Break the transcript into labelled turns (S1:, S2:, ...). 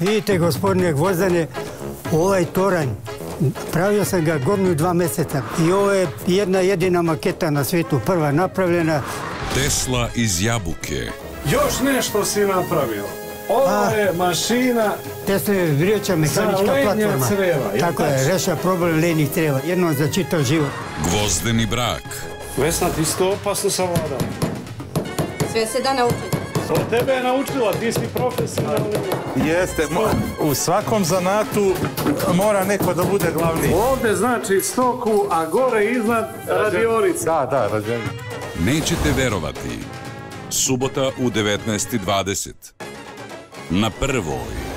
S1: Vidite, gospodine Gvozdane, ovaj toranj, pravio sam ga godinu dva mjeseca i ovo je jedna jedina maketa na svijetu, prva napravljena.
S2: Tesla iz Jabuke.
S3: Još nešto si napravio. Ovo
S1: A.
S3: je mašina
S1: Tesla je vrijeća mehanička
S3: Za lenja
S1: platforma.
S3: creva,
S1: Tako je, rešava problem lenjih creva, jednom za čitav život.
S2: Gvozdeni brak.
S3: Vesna, ti si to opasno savladao.
S4: Sve se da naučiti.
S3: Od tebe je naučila, ti si profesionalni.
S5: Jeste, u svakom zanatu mora neko da bude glavni.
S3: Ovdje znači stoku, a gore iznad radionice.
S5: Da, da, rađen.
S2: Nećete verovati. Subota u 19.20. Na prvoj.